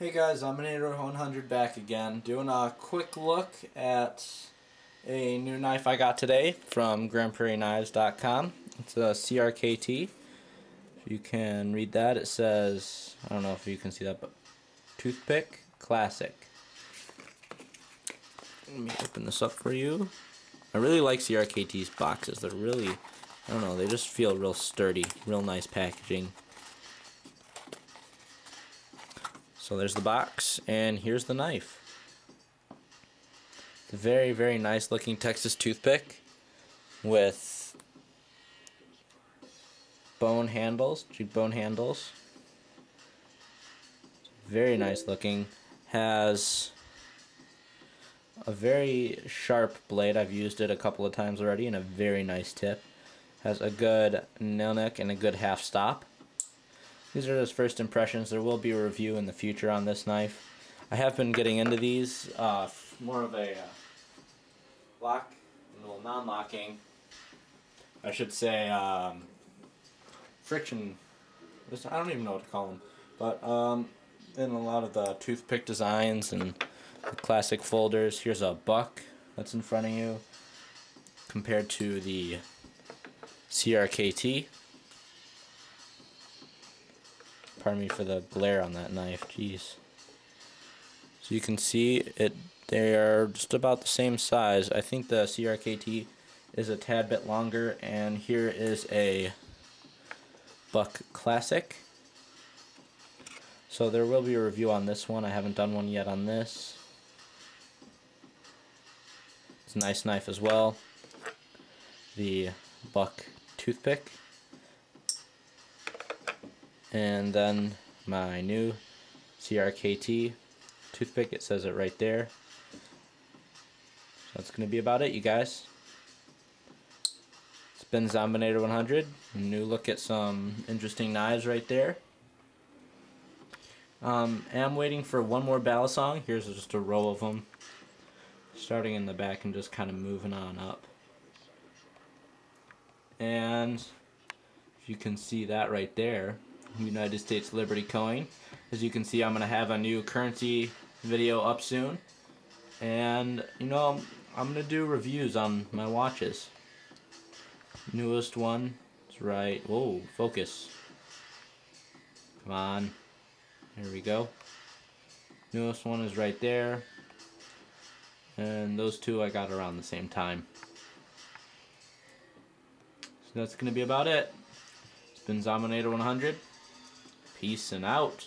Hey guys, I'm Zombinator 100 back again, doing a quick look at a new knife I got today from GrandPrairieKnives.com. It's a CRKT. If you can read that, it says, I don't know if you can see that, but Toothpick Classic. Let me open this up for you. I really like CRKT's boxes. They're really, I don't know, they just feel real sturdy, real nice packaging. So there's the box, and here's the knife. Very, very nice looking Texas toothpick with bone handles, cheekbone handles. Very nice looking. Has a very sharp blade. I've used it a couple of times already, and a very nice tip. Has a good nail nick and a good half stop. These are just first impressions. There will be a review in the future on this knife. I have been getting into these, uh, more of a uh, lock, well, non-locking, I should say, um, friction, I don't even know what to call them, but um, in a lot of the toothpick designs and classic folders, here's a buck that's in front of you compared to the CRKT. Pardon me for the glare on that knife. Jeez. So you can see it. They are just about the same size. I think the CRKT is a tad bit longer, and here is a Buck Classic. So there will be a review on this one. I haven't done one yet on this. It's a nice knife as well. The Buck toothpick and then my new CRKT toothpick it says it right there. So that's gonna be about it you guys. It's been Zombinator 100 new look at some interesting knives right there. Um, am waiting for one more Balisong here's just a row of them starting in the back and just kind of moving on up. And if you can see that right there United States Liberty coin. As you can see, I'm going to have a new currency video up soon. And, you know, I'm going to do reviews on my watches. Newest one is right. Whoa, focus. Come on. Here we go. Newest one is right there. And those two I got around the same time. So that's going to be about it. It's been Zombinator 100. Peace and out.